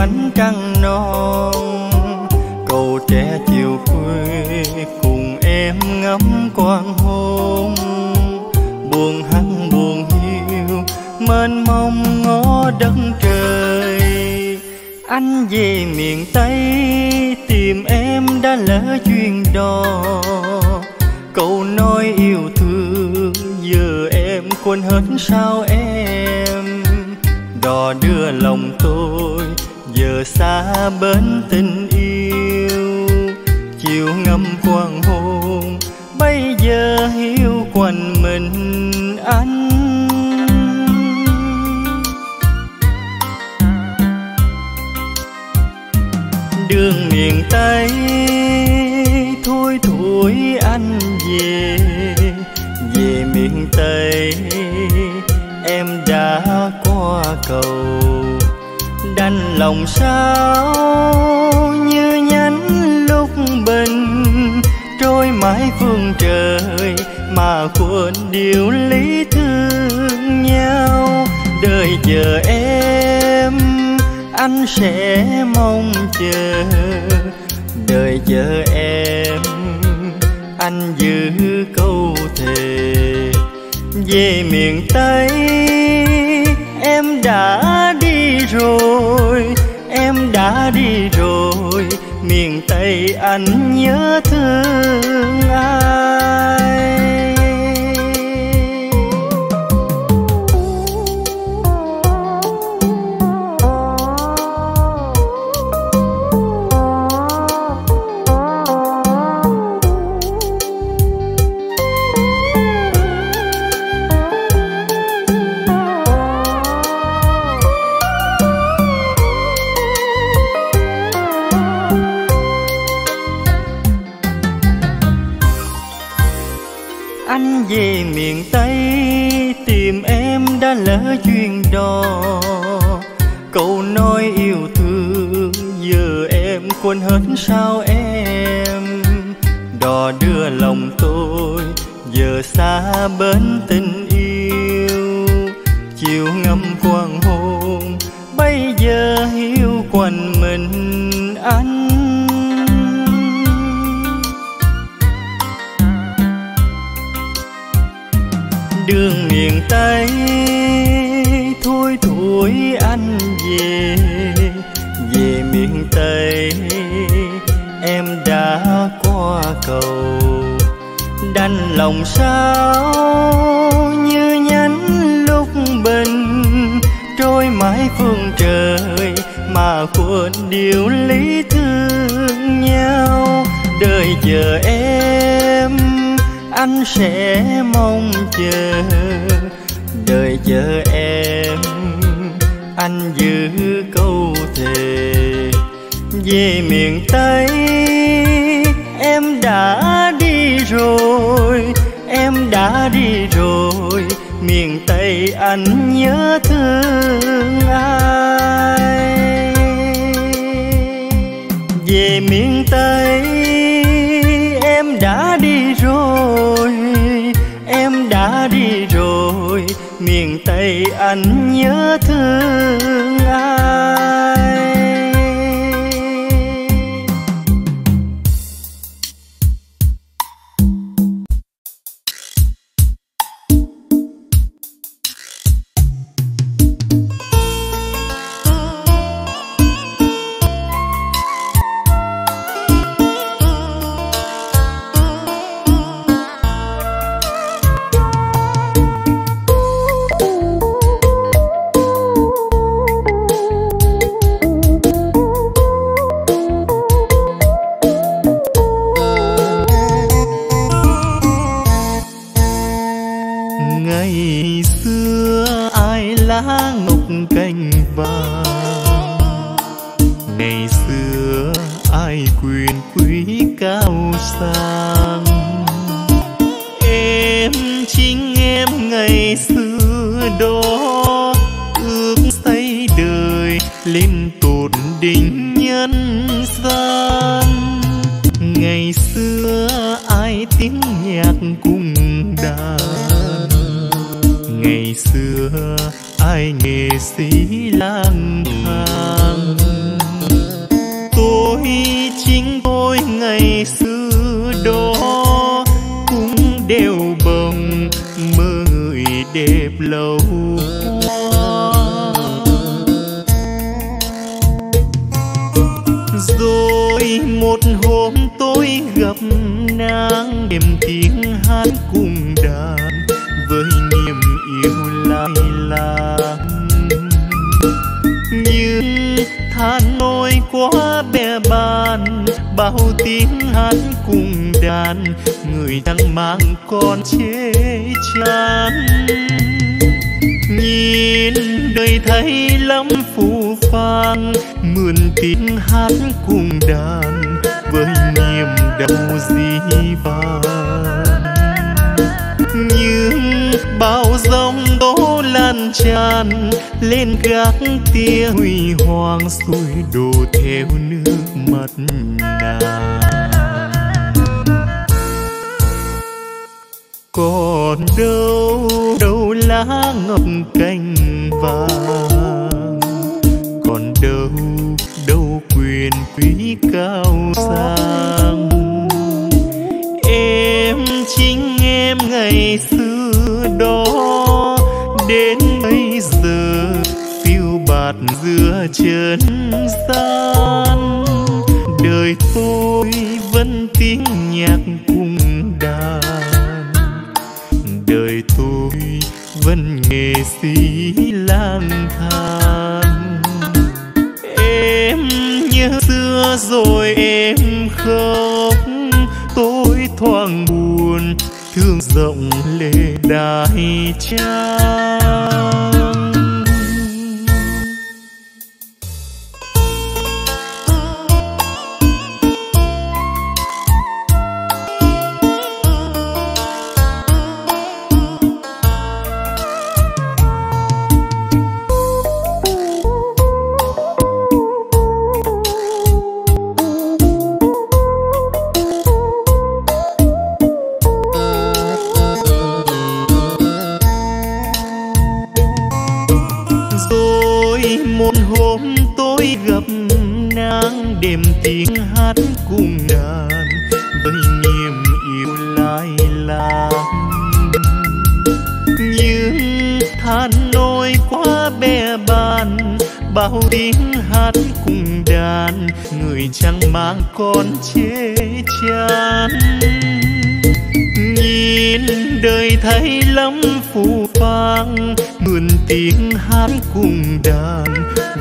ánh trăng non. Cầu tre chiều quê cùng em ngắm quang hôn. Buồn hăng buồn hiu, mênh mông ngó đất trời. Anh về miền tây, tìm em đã lỡ duyên đò. Câu nói yêu thương, giờ em quên hết sao em. Đò đưa lòng tôi giờ xa bên tình yêu. Chiều ngâm quang hôn, bây giờ hiu quanh mình anh. Đường miền tây, thôi thôi anh về. Về miền tây, em đã qua cầu đành lòng sao? Như nhánh lúc bình, trôi mãi phương trời mà quên điều lý thương nhau. Đời chờ em, anh sẽ mong chờ. Đời chờ em, anh giữ câu thề về miền tây em đã đi rồi em đã đi rồi. Miền tây anh nhớ thương ai? Quên hết sao em? Đò đưa lòng tôi, giờ xa bên tình yêu. Chiều ngâm quang hôn, bây giờ hiu quanh mình anh. Đường miền tây, thôi thôi anh về về miền tây. Em đã qua cầu, đành lòng sao như nhánh lúc bình. Trôi mãi phương trời mà quên điều lý thương nhau. Đời chờ em, anh sẽ mong chờ. Đời chờ em anh giữ câu thề về miền tây. Em đã đi rồi, em đã đi rồi. Miền tây anh nhớ thương ai? Về miền tây ngày anh nhớ thương ai? Xưa ai lá ngọc cành vàng. Ngày xưa ai quyền quý cao sang. Em chính em ngày xưa đó, ước xây đời lên tột đỉnh nhân gian. Ngày xưa ai tiếng nhạc cùng xưa, ai nghệ sĩ lang thang. Tôi chính tôi ngày xưa đó cũng đều bồng mơ người đẹp lâu rồi một hôm tôi gặp nàng, đêm tiếng hát cùng đàn. Quá bè bàn. Bao tiếng hát cùng đàn, người đang mang con chê chán. Nhìn đời thấy lắm phù phang mượn tiếng hát cùng đàn, với niềm đau dĩ vàng. Nhưng bao dòng tố lan tràn lên gác tia huy hoàng xuôi đổ theo nước mắt nàng. Còn đâu đâu lá ngọc cành vàng. Còn đâu đâu quyền quý cao sang. Em chính em ngày xưa giữa trần gian. Đời tôi vẫn tiếng nhạc cùng đàn. Đời tôi vẫn nghệ sĩ lang thang. Em nhớ xưa rồi em khóc. Tôi thoáng buồn, thương rộng lệ đại trang. Bàn bao tiếng hát cùng đàn, người chẳng mang con chê chán. Nhìn đời thấy lắm phù phang mượn tiếng hát cùng đàn,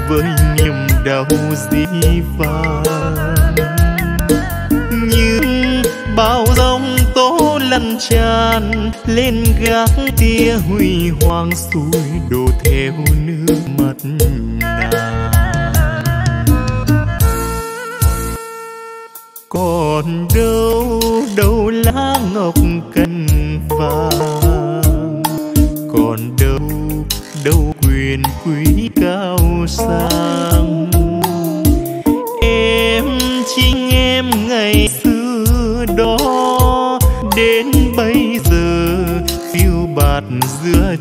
với niềm đau dĩ vàng. Nhưng bao dòng lăn tràn lên gác tia huy hoàng xuôi đổ theo nước mắt nàng. Còn đâu đâu lá ngọc cành vàng còn đâu đâu quyền quý cao sang.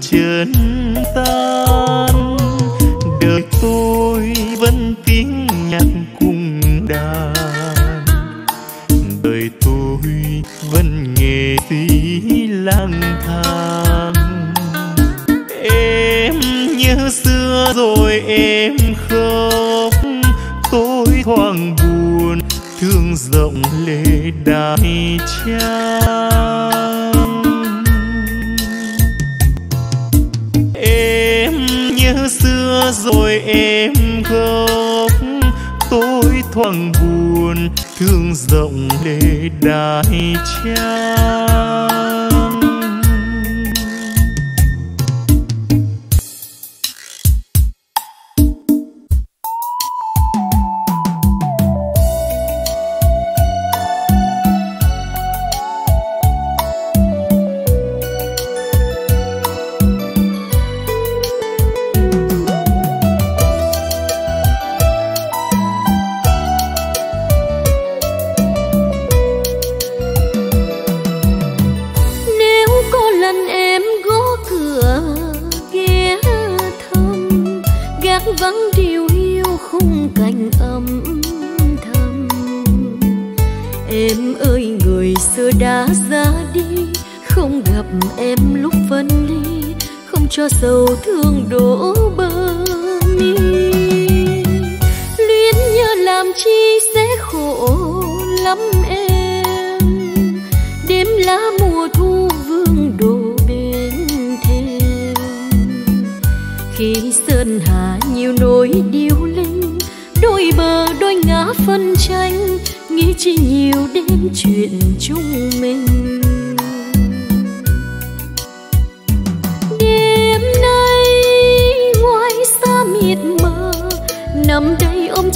Chân tan. Đời tôi vẫn tiếng nhạc cùng đàn. Đời tôi vẫn nghề tí lang thang. Em nhớ xưa rồi em khóc. Tôi thoáng buồn, thương rộng lệ đại trang nghĩa xưa rồi em khóc tôi thoáng buồn thương rộng lệ đại trang em lúc phân ly, không cho sầu thương đổ bờ mi. Luyến nhớ làm chi sẽ khổ lắm em. Đêm lá mùa thu vương đổ bên thêm khi sơn hà nhiều nỗi điêu linh, đôi bờ đôi ngã phân tranh, nghĩ chi nhiều đến chuyện chúng mình.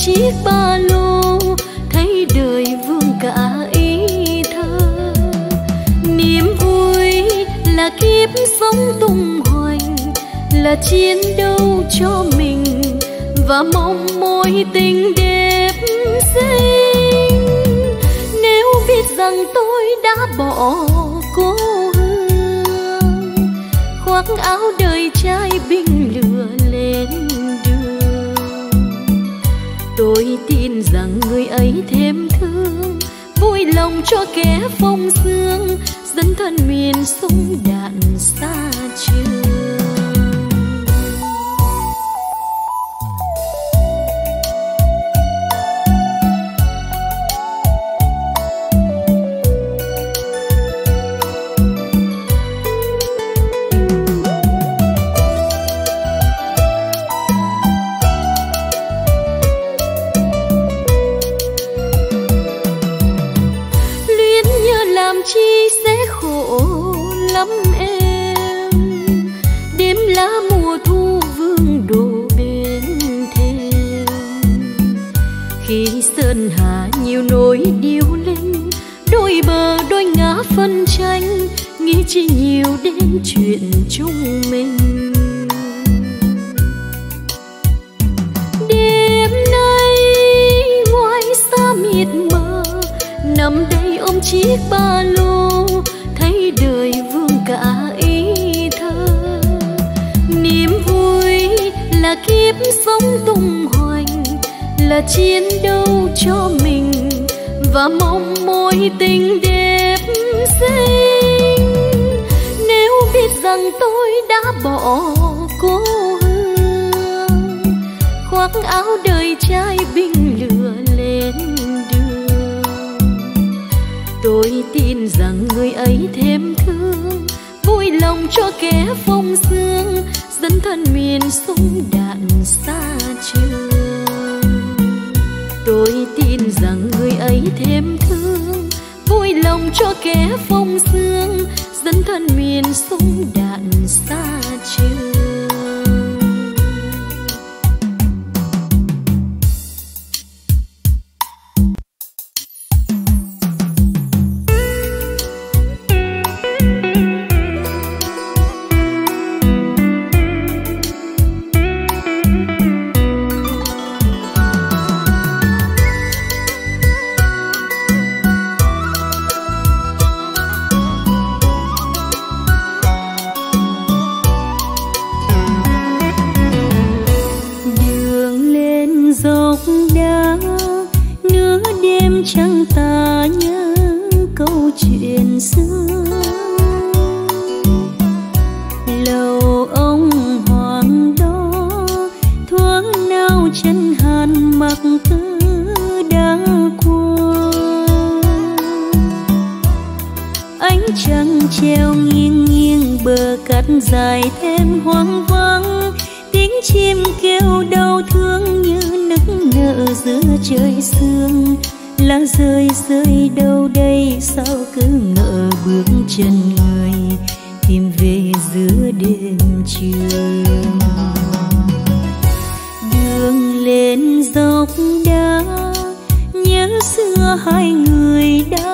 Chiếc ba lô, thấy đời vương cả ý thơ. Niềm vui là kiếp sống tung hoành, là chiến đấu cho mình, và mong mối tình đẹp xinh. Nếu biết rằng tôi đã bỏ cô hương, khoác áo đời trai binh tôi tin rằng người ấy thêm thương. Vui lòng cho kẻ phong sương dẫn thân miền súng đạn xa chỉ nhiều đến chuyện chúng mình. Đêm nay ngoài xa mịt mờ, nằm đây ôm chiếc ba lô, thấy đời vương cả ý thơ. Niềm vui là kiếp sống tung hoành, là chiến đấu cho mình, và mong mối tình đẹp xây rằng tôi đã bỏ cô hương. Khoác áo đời trai binh lửa lên đường. Tôi tin rằng người ấy thêm thương, vui lòng cho kẻ phong sương dân thân miền súng đạn xa trường. Tôi tin rằng người ấy thêm thương, vui lòng cho kẻ phong sương dân thân miền sông đạn. treo nghiêng nghiêng bờ cát dài thêm hoang vắng. Tiếng chim kêu đau thương như nức nở giữa trời sương. Lá rơi rơi đâu đây, sao cứ ngỡ bước chân người, tìm về giữa đêm trường đường lên dốc đá, nhớ xưa hai người đã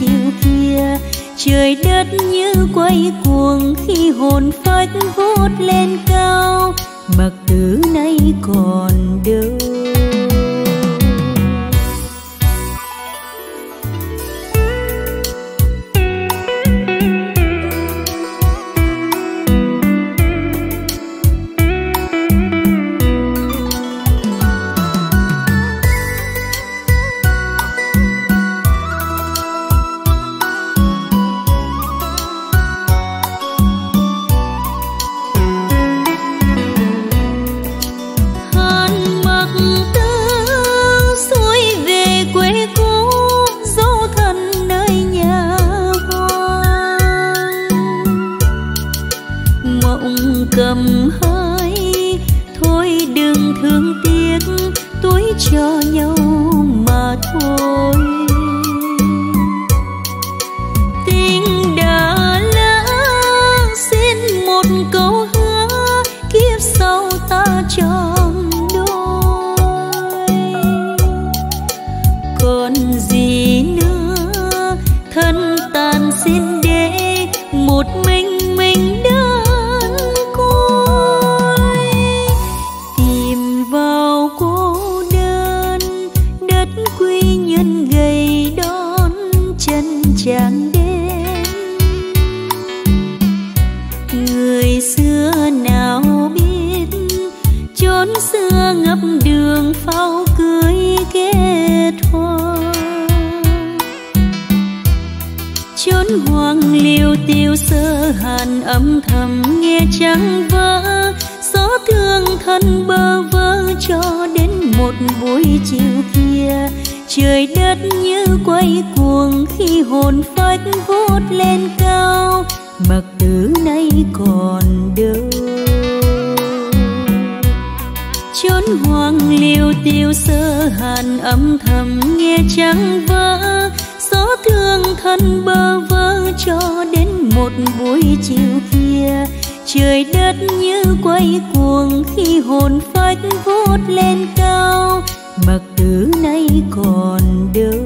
chiều kia, trời đất như quay cuồng khi hồn phách vút lên cao. Mặc tử nay còn đâu. thân bơ vơ cho đến một buổi chiều kia trời đất như quay cuồng khi hồn phách vút lên cao. Mặc tử nay còn đâu chốn hoang liêu tiêu sơ hàn âm thầm nghe trắng vỡ. Gió thương thân bơ vơ cho đến một buổi chiều kia trời đất như quay cuồng khi hồn phách vút lên cao. Mặc tử nay còn đâu